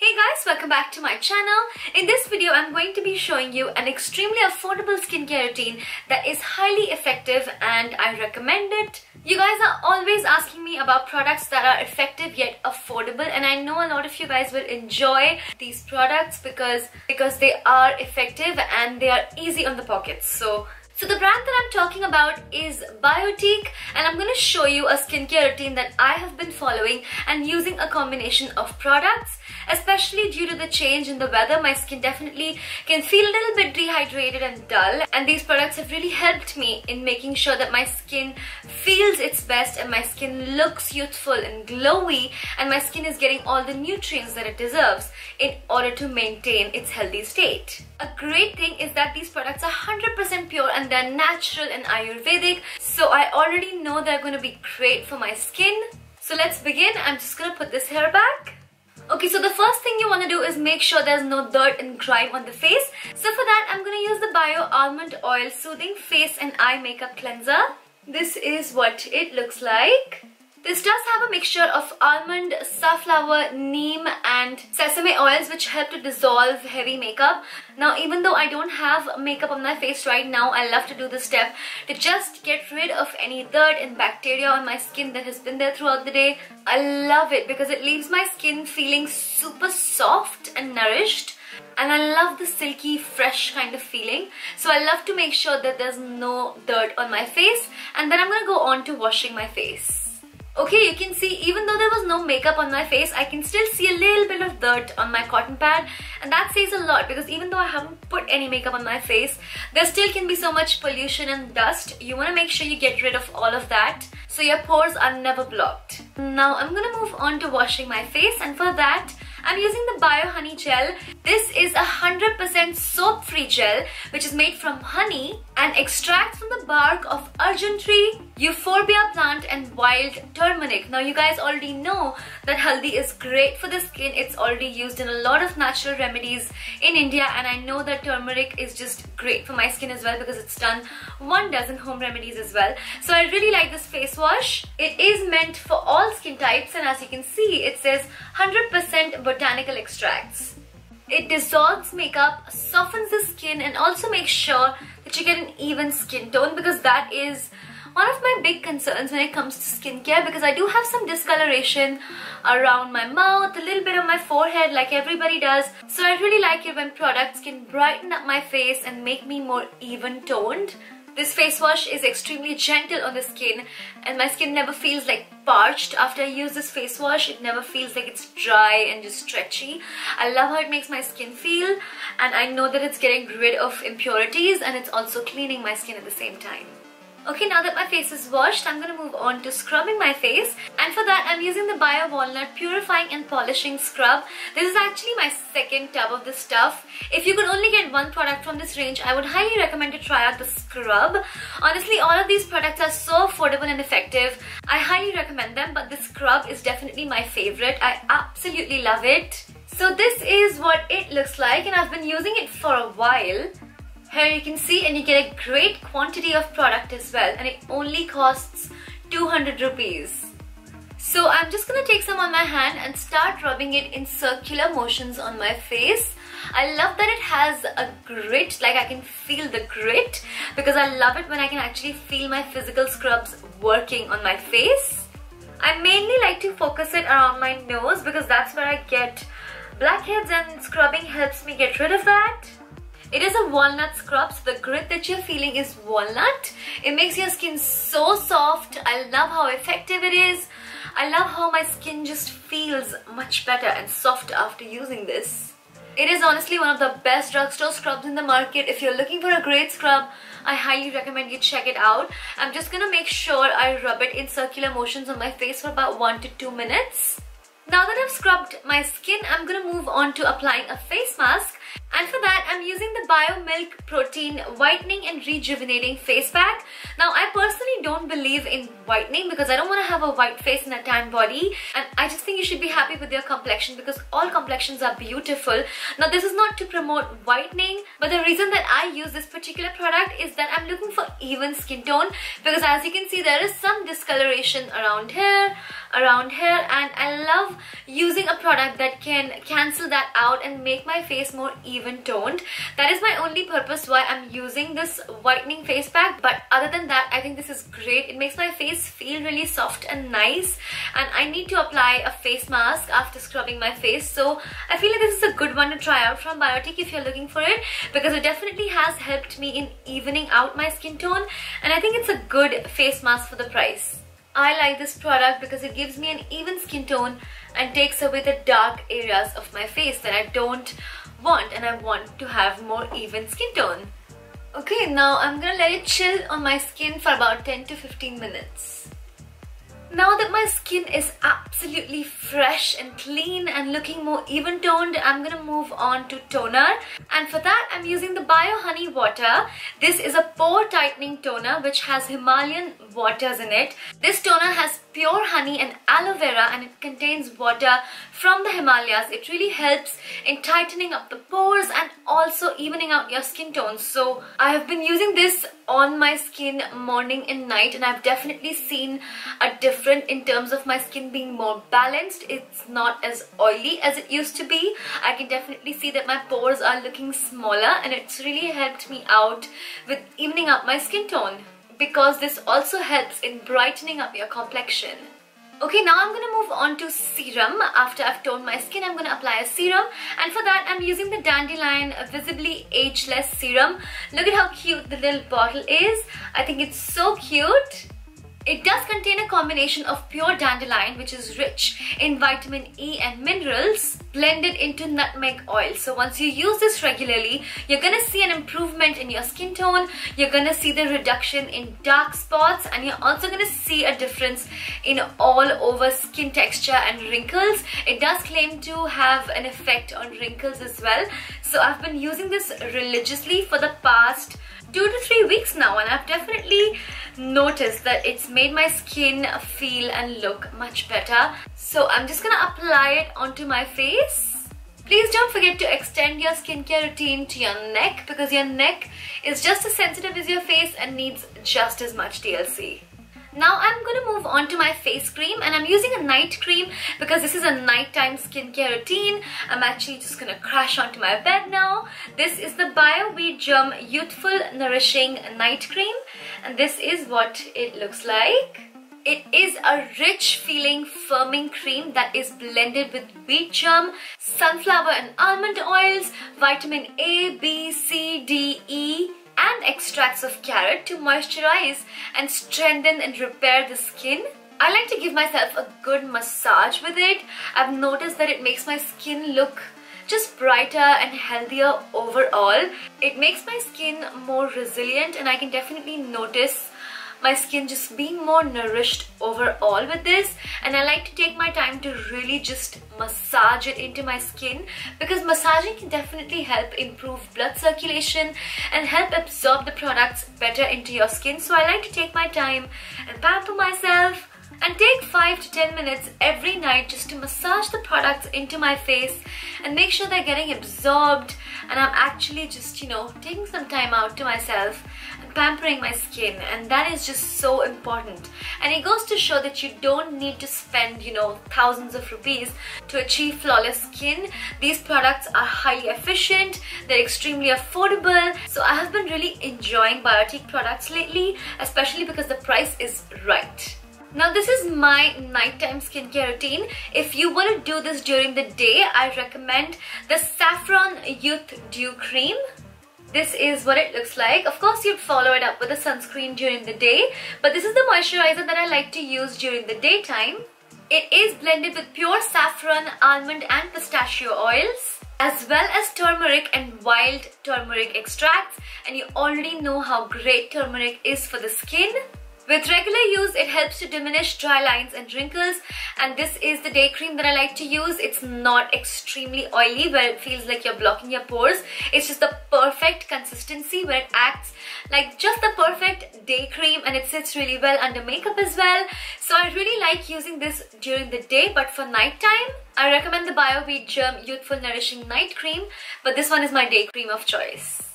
Hey guys, welcome back to my channel. In this video, I'm going to be showing you an extremely affordable skincare routine that is highly effective and I recommend it. You guys are always asking me about products that are effective yet affordable and I know a lot of you guys will enjoy these products because, because they are effective and they are easy on the pockets. So so the brand that I'm talking about is Biotique and I'm going to show you a skincare routine that I have been following and using a combination of products. Especially due to the change in the weather, my skin definitely can feel a little bit dehydrated and dull and these products have really helped me in making sure that my skin feels its best and my skin looks youthful and glowy and my skin is getting all the nutrients that it deserves in order to maintain its healthy state. A great thing is that these products are 100% pure and they're natural and Ayurvedic. So I already know they're going to be great for my skin. So let's begin. I'm just going to put this hair back. Okay, so the first thing you want to do is make sure there's no dirt and grime on the face. So for that, I'm going to use the Bio Almond Oil Soothing Face and Eye Makeup Cleanser. This is what it looks like. This does have a mixture of almond, safflower, neem and sesame oils which help to dissolve heavy makeup. Now even though I don't have makeup on my face right now, I love to do this step to just get rid of any dirt and bacteria on my skin that has been there throughout the day. I love it because it leaves my skin feeling super soft and nourished and I love the silky fresh kind of feeling so I love to make sure that there's no dirt on my face and then I'm gonna go on to washing my face. Okay, you can see even though there was no makeup on my face, I can still see a little bit of dirt on my cotton pad and that says a lot because even though I haven't put any makeup on my face, there still can be so much pollution and dust. You want to make sure you get rid of all of that so your pores are never blocked. Now I'm gonna move on to washing my face and for that, I'm using the Bio Honey Gel. This is a 100% soap-free gel which is made from honey and extracts from the bark of arjun tree, euphorbia plant and wild turmeric. Now you guys already know that haldi is great for the skin. It's already used in a lot of natural remedies in India and I know that turmeric is just great for my skin as well because it's done one dozen home remedies as well. So I really like this face wash. It is meant for all skin types and as you can see it says 100% botanical extracts. It dissolves makeup, softens the skin and also makes sure that you get an even skin tone because that is one of my big concerns when it comes to skincare because I do have some discoloration around my mouth, a little bit on my forehead like everybody does. So I really like it when products can brighten up my face and make me more even toned. This face wash is extremely gentle on the skin and my skin never feels like parched after I use this face wash. It never feels like it's dry and just stretchy. I love how it makes my skin feel and I know that it's getting rid of impurities and it's also cleaning my skin at the same time. Okay, now that my face is washed, I'm going to move on to scrubbing my face. And for that, I'm using the Bio Walnut Purifying and Polishing Scrub. This is actually my second tub of this stuff. If you could only get one product from this range, I would highly recommend to try out the scrub. Honestly, all of these products are so affordable and effective. I highly recommend them, but this scrub is definitely my favorite. I absolutely love it. So this is what it looks like and I've been using it for a while. Here you can see and you get a great quantity of product as well and it only costs 200 rupees. So I'm just gonna take some on my hand and start rubbing it in circular motions on my face. I love that it has a grit, like I can feel the grit because I love it when I can actually feel my physical scrubs working on my face. I mainly like to focus it around my nose because that's where I get blackheads and scrubbing helps me get rid of that. It is a walnut scrub, so the grit that you're feeling is walnut. It makes your skin so soft. I love how effective it is. I love how my skin just feels much better and soft after using this. It is honestly one of the best drugstore scrubs in the market. If you're looking for a great scrub, I highly recommend you check it out. I'm just gonna make sure I rub it in circular motions on my face for about 1 to 2 minutes. Now that I've scrubbed my skin, I'm gonna move on to applying a face mask And for that, I'm using the Bio Milk Protein Whitening and Rejuvenating Face Pack. Now, I personally don't believe in whitening because I don't want to have a white face and a tan body. And I just think you should be happy with your complexion because all complexions are beautiful. Now, this is not to promote whitening, but the reason that I use this particular product is that I'm looking for even skin tone because as you can see, there is some discoloration around here, around here, and I love using a product that can cancel that out and make my face more even toned. That is my only purpose why I'm using this whitening face pack. But other than that, I think this is great. It makes my face feel really soft and nice. And I need to apply a face mask after scrubbing my face. So I feel like this is a good one to try out from Biotique if you're looking for it. Because it definitely has helped me in evening out my skin tone. And I think it's a good face mask for the price. I like this product because it gives me an even skin tone and takes away the dark areas of my face that I don't want and I want to have more even skin tone. Okay, now I'm gonna let it chill on my skin for about 10 to 15 minutes. Now that my skin is absolutely fresh and clean and looking more even toned, I'm gonna move on to toner. And for that, I'm using the Bio Honey Water. This is a pore tightening toner which has Himalayan waters in it. This toner has pure honey and aloe vera and it contains water from the Himalayas. It really helps in tightening up the pores and also evening out your skin tones. So I have been using this on my skin morning and night and I've definitely seen a difference in terms of my skin being more balanced. It's not as oily as it used to be. I can definitely see that my pores are looking smaller and it's really helped me out with evening up my skin tone because this also helps in brightening up your complexion. Okay, now I'm to move on to serum. After I've toned my skin, I'm to apply a serum. And for that, I'm using the Dandelion Visibly Ageless Serum. Look at how cute the little bottle is. I think it's so cute. It does contain a combination of pure dandelion which is rich in vitamin E and minerals blended into nutmeg oil. So once you use this regularly, you're gonna see an improvement in your skin tone, you're gonna see the reduction in dark spots and you're also gonna see a difference in all over skin texture and wrinkles. It does claim to have an effect on wrinkles as well. So I've been using this religiously for the past two to three weeks now and I've definitely noticed that it's made my skin feel and look much better. So I'm just gonna apply it onto my face. Please don't forget to extend your skincare routine to your neck because your neck is just as sensitive as your face and needs just as much TLC. Now I'm to move on to my face cream and I'm using a night cream because this is a nighttime skincare routine. I'm actually just to crash onto my bed now. This is the Bio Germ Youthful Nourishing Night Cream and this is what it looks like. It is a rich feeling firming cream that is blended with wheat germ, sunflower and almond oils, vitamin A, B, C, D, extracts of carrot to moisturize and strengthen and repair the skin. I like to give myself a good massage with it. I've noticed that it makes my skin look just brighter and healthier overall. It makes my skin more resilient and I can definitely notice my skin just being more nourished overall with this. And I like to take my time to really just massage it into my skin because massaging can definitely help improve blood circulation and help absorb the products better into your skin. So I like to take my time and pamper myself and take 5 to 10 minutes every night just to massage the products into my face and make sure they're getting absorbed. And I'm actually just you know taking some time out to myself pampering my skin and that is just so important and it goes to show that you don't need to spend you know thousands of rupees to achieve flawless skin these products are highly efficient they're extremely affordable so I have been really enjoying Biotique products lately especially because the price is right now this is my nighttime skincare routine. If you want to do this during the day, I recommend the Saffron Youth Dew Cream. This is what it looks like. Of course, you'd follow it up with a sunscreen during the day, but this is the moisturizer that I like to use during the daytime. It is blended with pure saffron, almond and pistachio oils as well as turmeric and wild turmeric extracts and you already know how great turmeric is for the skin With regular use, it helps to diminish dry lines and wrinkles and this is the day cream that I like to use. It's not extremely oily where it feels like you're blocking your pores. It's just the perfect consistency where it acts like just the perfect day cream and it sits really well under makeup as well. So I really like using this during the day but for nighttime, I recommend the Bio Wheatgerm Youthful Nourishing Night Cream but this one is my day cream of choice.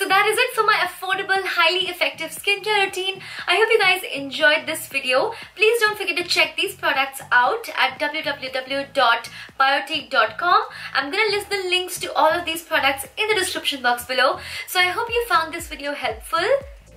So that is it for my affordable, highly effective skincare routine. I hope you guys enjoyed this video. Please don't forget to check these products out at www.biotique.com. I'm going to list the links to all of these products in the description box below. So I hope you found this video helpful.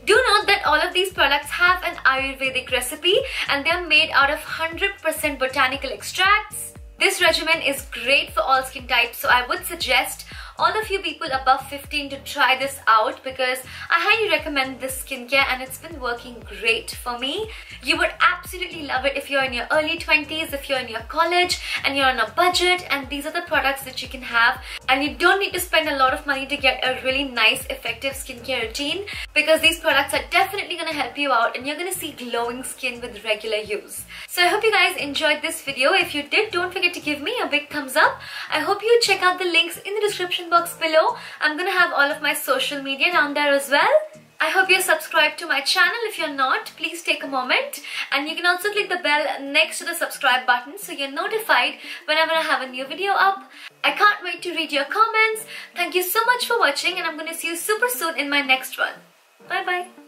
Do note that all of these products have an Ayurvedic recipe and they're made out of 100% botanical extracts. This regimen is great for all skin types so I would suggest all of you people above 15 to try this out because I highly recommend this skincare and it's been working great for me. You would absolutely love it if you're in your early 20s, if you're in your college and you're on a budget and these are the products that you can have and you don't need to spend a lot of money to get a really nice effective skincare routine because these products are definitely going to help you out and you're going to see glowing skin with regular use. So I hope you guys enjoyed this video. If you did, don't forget to give me a big thumbs up. I hope you check out the links in the description box below. I'm gonna have all of my social media down there as well. I hope you're subscribed to my channel. If you're not, please take a moment. And you can also click the bell next to the subscribe button so you're notified whenever I have a new video up. I can't wait to read your comments. Thank you so much for watching and I'm going to see you super soon in my next one. Bye bye.